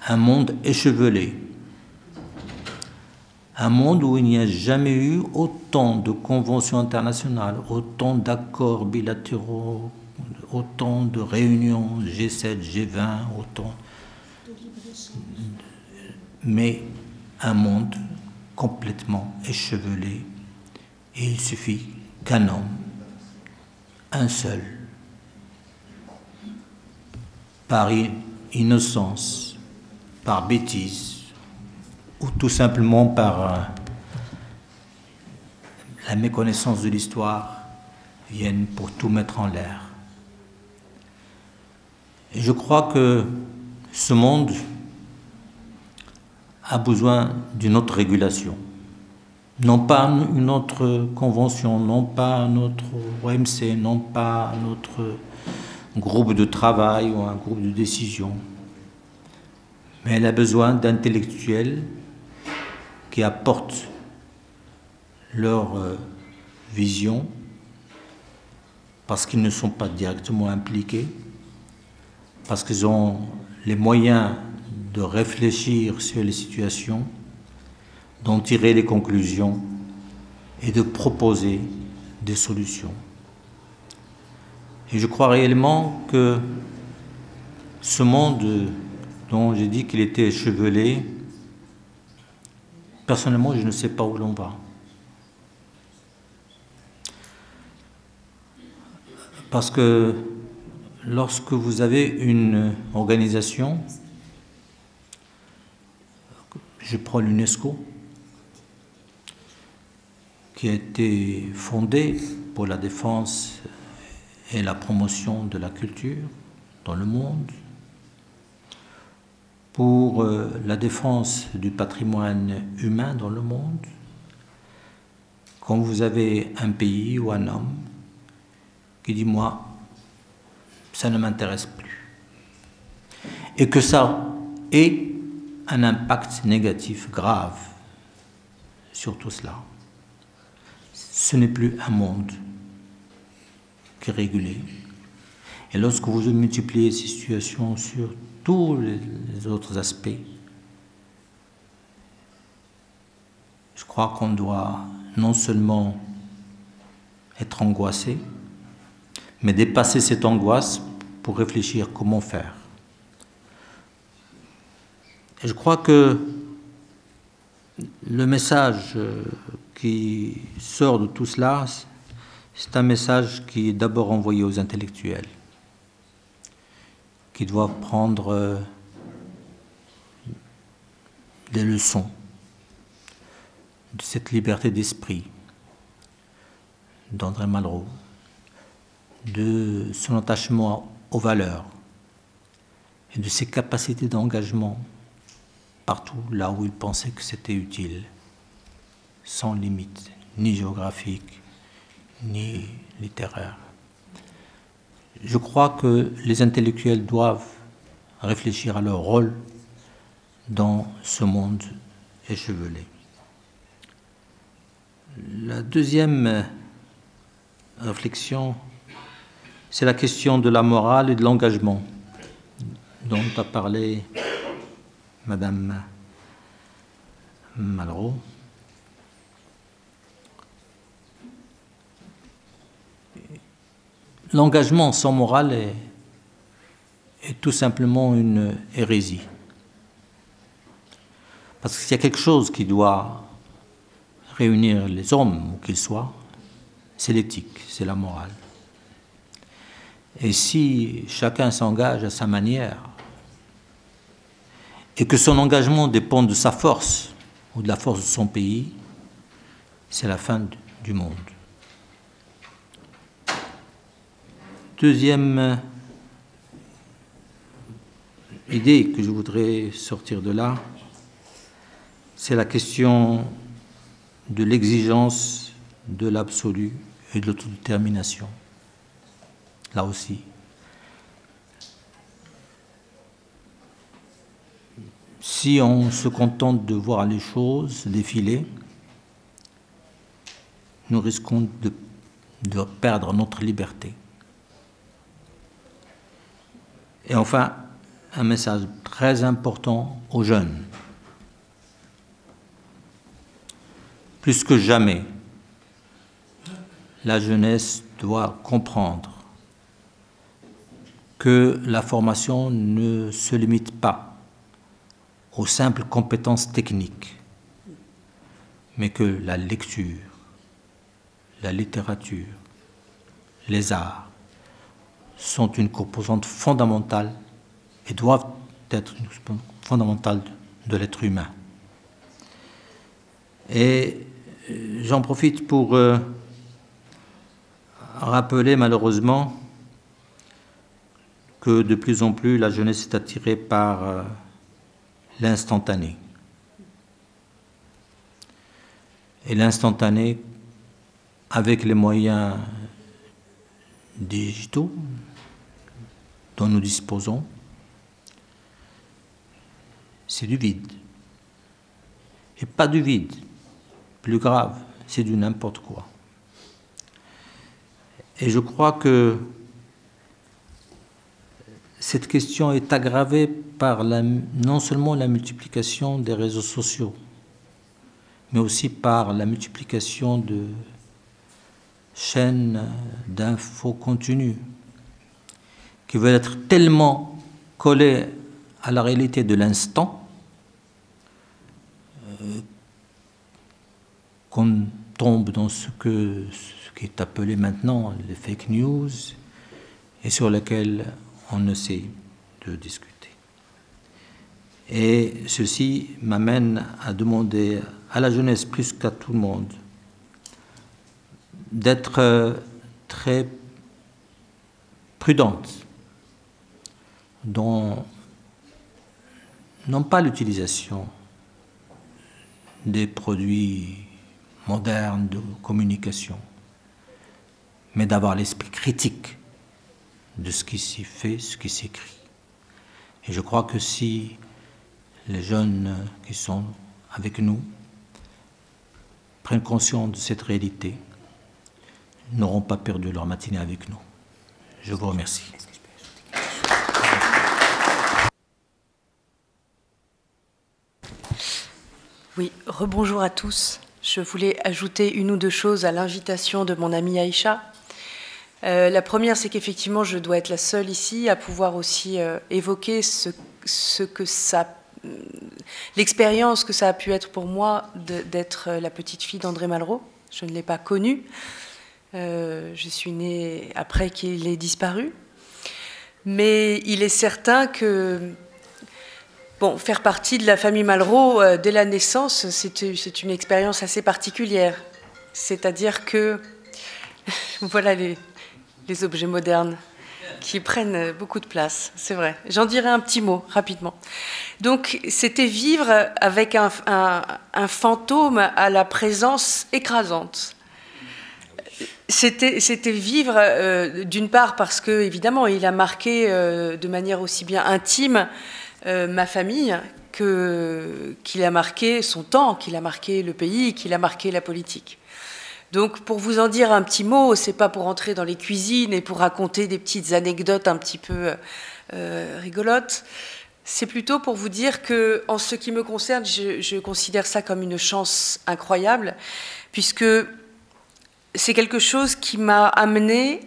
Un monde échevelé. Un monde où il n'y a jamais eu autant de conventions internationales, autant d'accords bilatéraux, autant de réunions G7, G20, autant. Mais un monde complètement échevelé. Il suffit qu'un homme, un seul, par innocence, par bêtise, ou tout simplement par euh, la méconnaissance de l'histoire, vienne pour tout mettre en l'air. Et je crois que ce monde a besoin d'une autre régulation. Non pas une autre convention, non pas un autre OMC, non pas un autre groupe de travail ou un groupe de décision. Mais elle a besoin d'intellectuels qui apportent leur euh, vision parce qu'ils ne sont pas directement impliqués, parce qu'ils ont les moyens de réfléchir sur les situations, d'en tirer les conclusions et de proposer des solutions. Et je crois réellement que ce monde dont j'ai dit qu'il était échevelé, personnellement, je ne sais pas où l'on va. Parce que lorsque vous avez une organisation, je prends l'UNESCO, qui a été fondée pour la défense et la promotion de la culture dans le monde, pour euh, la défense du patrimoine humain dans le monde. Quand vous avez un pays ou un homme qui dit moi, ça ne m'intéresse plus, et que ça est un impact négatif grave sur tout cela. Ce n'est plus un monde qui est régulé. Et lorsque vous multipliez ces situations sur tous les autres aspects, je crois qu'on doit non seulement être angoissé, mais dépasser cette angoisse pour réfléchir comment faire. Et je crois que le message euh, qui sort de tout cela, c'est un message qui est d'abord envoyé aux intellectuels, qui doivent prendre euh, des leçons de cette liberté d'esprit d'André Malraux, de son attachement aux valeurs et de ses capacités d'engagement partout là où il pensait que c'était utile, sans limite ni géographique, ni littéraire. Je crois que les intellectuels doivent réfléchir à leur rôle dans ce monde échevelé. La deuxième réflexion, c'est la question de la morale et de l'engagement dont a parlé Madame Malraux. L'engagement sans morale est, tout simplement une hérésie. Parce qu'il y a quelque chose qui doit réunir les hommes, où qu'ils soient, c'est l'éthique, c'est la morale. Et si chacun s'engage à sa manière, et que son engagement dépend de sa force ou de la force de son pays, c'est la fin du monde. Deuxième idée que je voudrais sortir de là, c'est la question de l'exigence de l'absolu et de l'autodétermination. Là aussi. Si on se contente de voir les choses défiler, nous risquons de, de perdre notre liberté. Et enfin, un message très important aux jeunes. Plus que jamais, la jeunesse doit comprendre que la formation ne se limite pas aux simples compétences techniques, mais que la lecture, la littérature, les arts sont une composante fondamentale et doivent être une composante fondamentale de l'être humain. Et j'en profite pour euh, rappeler malheureusement que de plus en plus la jeunesse est attirée par euh, l'instantané. Et l'instantané, avec les moyens digitaux dont nous disposons, c'est du vide. Et pas du vide. Plus grave, c'est du n'importe quoi. Et je crois que cette question est aggravée par non seulement la multiplication des réseaux sociaux, mais aussi par la multiplication de chaînes d'infos continues qui veulent être tellement collées à la réalité de l'instant euh, qu'on tombe dans ce, que, ce qui est appelé maintenant les fake news et sur lesquels on essaie de discuter. Et ceci m'amène à demander à la jeunesse plus qu'à tout le monde d'être très prudente dans non pas l'utilisation des produits modernes de communication, mais d'avoir l'esprit critique de ce qui s'y fait, ce qui s'écrit. Et je crois que si les jeunes qui sont avec nous prennent conscience de cette réalité, n'auront pas perdu leur matinée avec nous. Je vous remercie. Oui, rebonjour à tous. Je voulais ajouter une ou deux choses à l'invitation de mon amie Aïcha. Euh, la première, c'est qu'effectivement, je dois être la seule ici à pouvoir aussi euh, évoquer ce, que ça, l'expérience que ça a pu être pour moi d'être la petite fille d'André Malraux. Je ne l'ai pas connu. Euh, je suis née après qu'il ait disparu. Mais il est certain que Bon, faire partie de la famille Malraux euh, dès la naissance, c'est une expérience assez particulière. C'est-à-dire que, voilà les, objets modernes. qui prennent beaucoup de place, c'est vrai. J'en dirai un petit mot rapidement. Donc, c'était vivre avec un, fantôme à la présence écrasante. C'était vivre, euh, d'une part, parce que, évidemment, il a marqué euh, de manière aussi bien intime euh, ma famille qu'il a marqué son temps, qu'il a marqué le pays, qu'il a marqué la politique. Donc, pour vous en dire un petit mot, c'est pas pour entrer dans les cuisines et pour raconter des petites anecdotes un petit peu euh, rigolotes. C'est plutôt pour vous dire que, en ce qui me concerne, je, je considère ça comme une chance incroyable, puisque c'est quelque chose qui m'a amené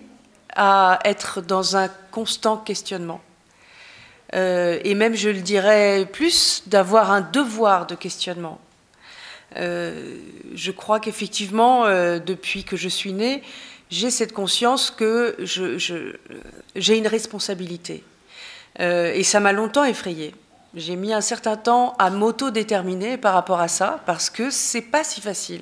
à être dans un constant questionnement. Euh, et même, je le dirais plus, d'avoir un devoir de questionnement. Euh, je crois qu'effectivement, euh, depuis que je suis née, j'ai cette conscience que j'ai une responsabilité. Et ça m'a longtemps effrayée. J'ai mis un certain temps à m'auto-déterminer par rapport à ça, parce que c'est pas si facile.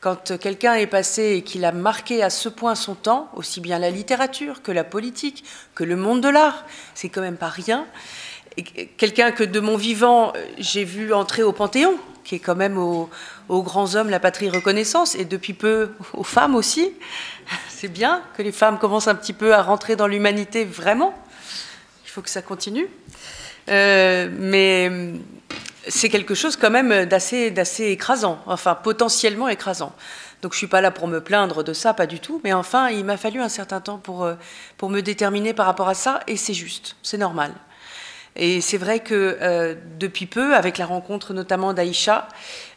Quand quelqu'un est passé et qu'il a marqué à ce point son temps, aussi bien la littérature que la politique, que le monde de l'art, c'est quand même pas rien. Quelqu'un que de mon vivant, j'ai vu entrer au Panthéon, qui est quand même aux, grands hommes la patrie reconnaissance, et depuis peu aux femmes aussi. C'est bien que les femmes commencent un petit peu à rentrer dans l'humanité vraiment. Il faut que ça continue. Euh, mais c'est quelque chose quand même d'assez, écrasant, enfin potentiellement écrasant. Donc je suis pas là pour me plaindre de ça, pas du tout. Mais enfin, il m'a fallu un certain temps pour, euh, pour me déterminer par rapport à ça, et c'est juste, c'est normal. Et c'est vrai que euh, depuis peu, avec la rencontre notamment d'Aïcha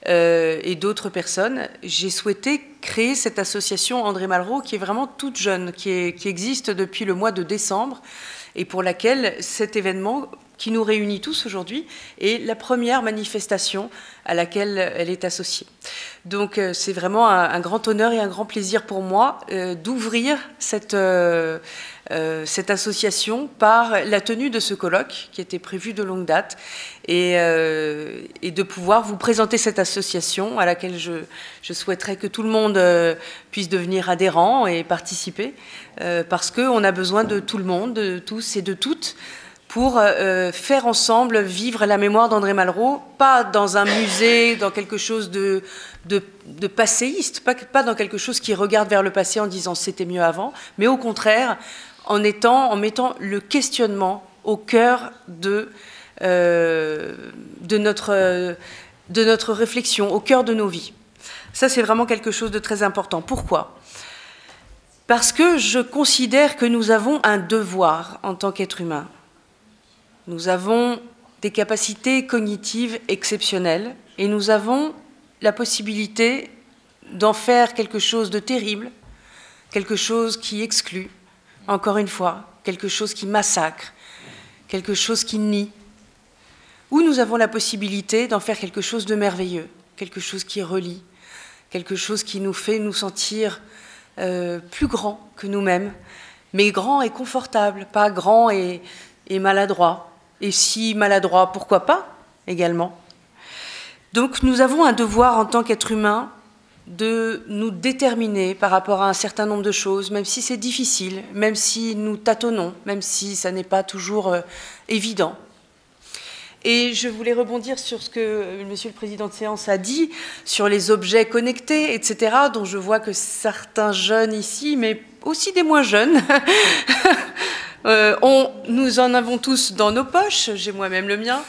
euh, et d'autres personnes, j'ai souhaité créer cette association André Malraux qui est vraiment toute jeune, qui, existe depuis le mois de décembre et pour laquelle cet événement qui nous réunit tous aujourd'hui est la première manifestation à laquelle elle est associée. Donc euh, c'est vraiment un, grand honneur et un grand plaisir pour moi d'ouvrir cette euh, cette association par la tenue de ce colloque qui était prévu de longue date et, euh, de pouvoir vous présenter cette association à laquelle je, souhaiterais que tout le monde euh, puisse devenir adhérent et participer parce qu'on a besoin de tout le monde, de tous et de toutes pour faire ensemble vivre la mémoire d'André Malraux, pas dans un musée, dans quelque chose de, de, passéiste, pas, pas, dans quelque chose qui regarde vers le passé en disant c'était mieux avant, mais au contraire en, étant, en mettant le questionnement au cœur de, euh, de, notre, de notre réflexion, au cœur de nos vies. Ça, c'est vraiment quelque chose de très important. Pourquoi? Parce que je considère que nous avons un devoir en tant qu'être humain. Nous avons des capacités cognitives exceptionnelles et nous avons la possibilité d'en faire quelque chose de terrible, quelque chose qui exclut, encore une fois, quelque chose qui massacre, quelque chose qui nie, ou nous avons la possibilité d'en faire quelque chose de merveilleux, quelque chose qui relie, quelque chose qui nous fait nous sentir euh, plus grands que nous-mêmes, mais grand et confortable, pas grand et maladroit. Et si maladroit, pourquoi pas également Donc nous avons un devoir en tant qu'être humain de nous déterminer par rapport à un certain nombre de choses, même si c'est difficile, même si nous tâtonnons, même si ça n'est pas toujours euh, évident. Et je voulais rebondir sur ce que euh, Monsieur le Président de séance a dit sur les objets connectés, etc., dont je vois que certains jeunes ici, mais aussi des moins jeunes, euh, nous en avons tous dans nos poches, j'ai moi-même le mien.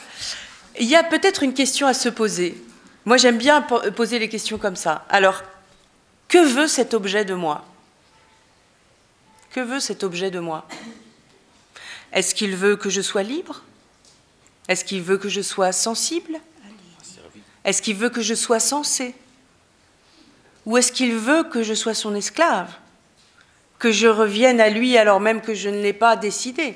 Il y a peut-être une question à se poser. Moi, j'aime bien poser les questions comme ça. Alors, que veut cet objet de moi? Que veut cet objet de moi? Est-ce qu'il veut que je sois libre? Est-ce qu'il veut que je sois sensible? Est-ce qu'il veut que je sois sensé? Ou est-ce qu'il veut que je sois son esclave? Que je revienne à lui alors même que je ne l'ai pas décidé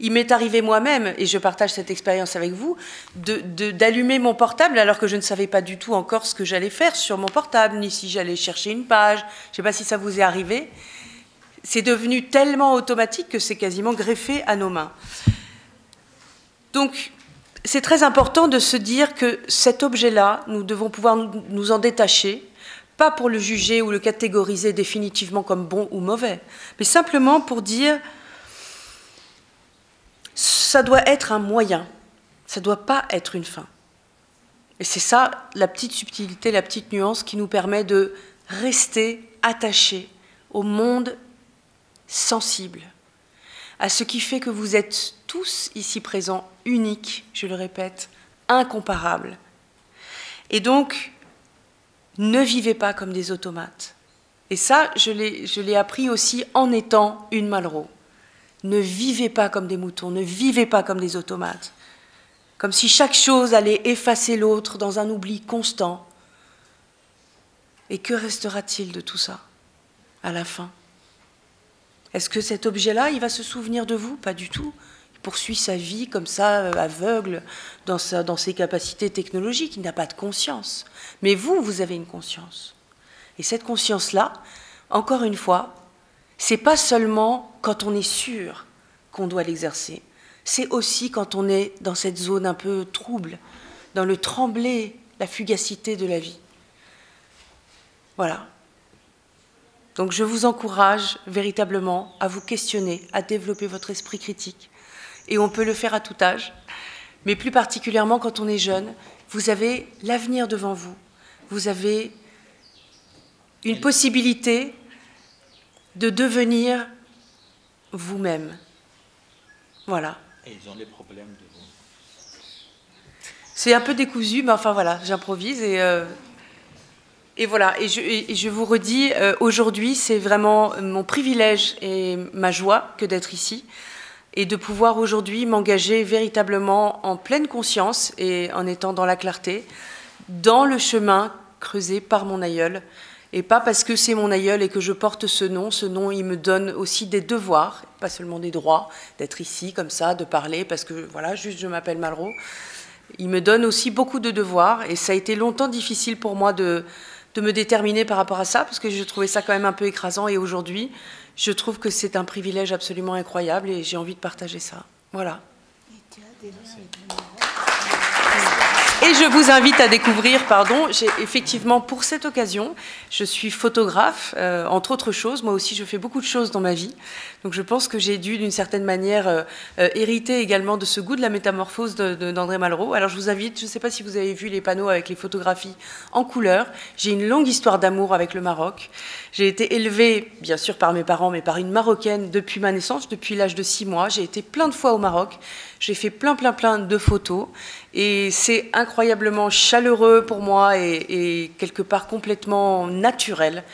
il m'est arrivé moi-même, et je partage cette expérience avec vous, d'allumer mon portable alors que je ne savais pas du tout encore ce que j'allais faire sur mon portable, ni si j'allais chercher une page. Je ne sais pas si ça vous est arrivé. C'est devenu tellement automatique que c'est quasiment greffé à nos mains. Donc, c'est très important de se dire que cet objet-là, nous devons pouvoir nous en détacher, pas pour le juger ou le catégoriser définitivement comme bon ou mauvais, mais simplement pour dire ça doit être un moyen, ça ne doit pas être une fin. Et c'est ça la petite subtilité, la petite nuance qui nous permet de rester attachés au monde sensible, à ce qui fait que vous êtes tous ici présents uniques, je le répète, incomparables. Et donc, ne vivez pas comme des automates. Et ça, je l'ai appris aussi en étant une Malraux. Ne vivez pas comme des moutons, ne vivez pas comme des automates. Comme si chaque chose allait effacer l'autre dans un oubli constant. Et que restera-t-il de tout ça à la fin? Est-ce que cet objet-là, il va se souvenir de vous? Pas du tout. Poursuit sa vie comme ça, euh, aveugle, dans, dans ses capacités technologiques. Il n'a pas de conscience. Mais vous, vous avez une conscience. Et cette conscience-là, encore une fois, c'est pas seulement quand on est sûr qu'on doit l'exercer, c'est aussi quand on est dans cette zone un peu trouble, dans le trembler, la fugacité de la vie. Voilà. Donc je vous encourage véritablement à vous questionner, à développer votre esprit critique. Et on peut le faire à tout âge, mais plus particulièrement quand on est jeune. Vous avez l'avenir devant vous. Vous avez une possibilité de devenir vous-même. Voilà. Et ils ont des problèmes de vous. C'est un peu décousu, mais enfin voilà, j'improvise et, euh, et voilà. Et je, vous redis, euh, aujourd'hui, c'est vraiment mon privilège et ma joie que d'être ici et de pouvoir aujourd'hui m'engager véritablement en pleine conscience et en étant dans la clarté, dans le chemin creusé par mon aïeul et pas parce que c'est mon aïeul et que je porte ce nom. Ce nom, il me donne aussi des devoirs, pas seulement des droits, d'être ici comme ça, de parler, parce que voilà, juste je m'appelle Malraux. Il me donne aussi beaucoup de devoirs, et ça a été longtemps difficile pour moi de, de me déterminer par rapport à ça, parce que je trouvais ça quand même un peu écrasant, et aujourd'hui, je trouve que c'est un privilège absolument incroyable, et j'ai envie de partager ça. Voilà. Je vous invite à découvrir, pardon, j'ai effectivement pour cette occasion, je suis photographe, euh, entre autres choses. Moi aussi, je fais beaucoup de choses dans ma vie. Donc je pense que j'ai dû, d'une certaine manière, euh, euh, hériter également de ce goût de la métamorphose d'André Malraux. Alors je vous invite, je ne sais pas si vous avez vu les panneaux avec les photographies en couleur. J'ai une longue histoire d'amour avec le Maroc. J'ai été élevée, bien sûr, par mes parents, mais par une Marocaine depuis ma naissance, depuis l'âge de six mois. J'ai été plein de fois au Maroc. J'ai fait plein, plein, plein de photos. Et c'est incroyablement chaleureux pour moi et, quelque part complètement naturel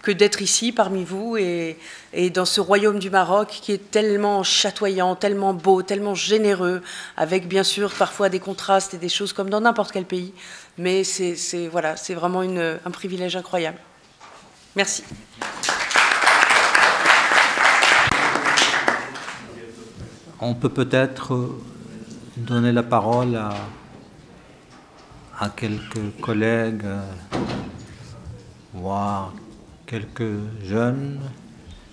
que d'être ici parmi vous et, dans ce royaume du Maroc qui est tellement chatoyant, tellement beau, tellement généreux, avec bien sûr parfois des contrastes et des choses comme dans n'importe quel pays. Mais c'est voilà, vraiment un privilège incroyable. Merci. On peut peut-être donner la parole à, quelques collègues, voire quelques jeunes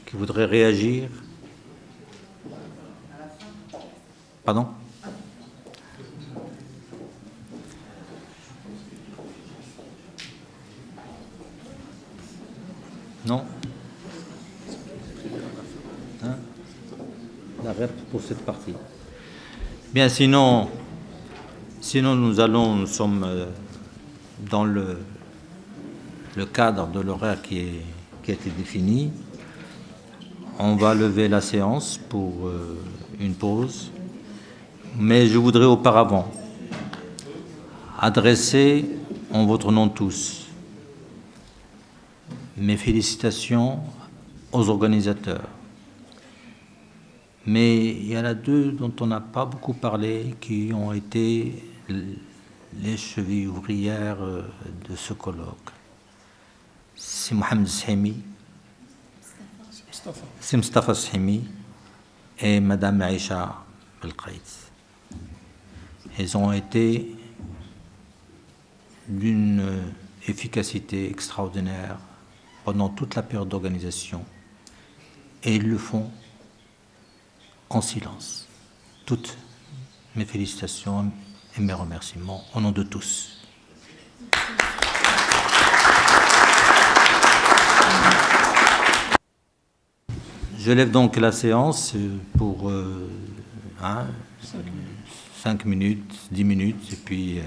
qui voudraient réagir. Pardon? Non? La pour cette partie. Bien, sinon, sinon nous allons, nous sommes euh, dans le, cadre de l'horaire qui, qui a été défini. On va lever la séance pour euh, une pause. Mais je voudrais auparavant adresser en votre nom tous mes félicitations aux organisateurs mais il y en a deux dont on n'a pas beaucoup parlé, qui ont été les chevilles ouvrières euh, de ce colloque. C'est Mohamed Shemi, c'est Mustafa Shemi et Madame Aïcha Belkhaït. Ils ont été d'une efficacité extraordinaire pendant toute la période d'organisation et ils le font en silence. Toutes mes félicitations et mes remerciements au nom de tous. Je lève donc la séance pour euh, Hein, 5 minutes, 10 minutes, et puis euh,